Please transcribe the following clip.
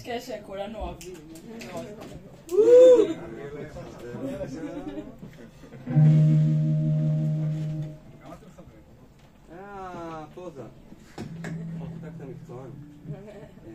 É Esquece, né? ah, tá a cura nove. Uh! Ah, pousa. É...